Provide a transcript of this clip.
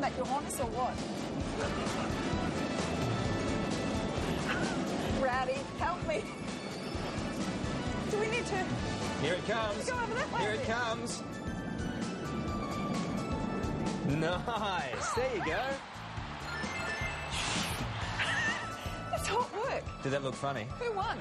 That come back or what? Rowdy, help me. Do we need to... Here it comes. Go over that way. Here it comes. Nice. There you go. That's hot work. Did that look funny? Who won?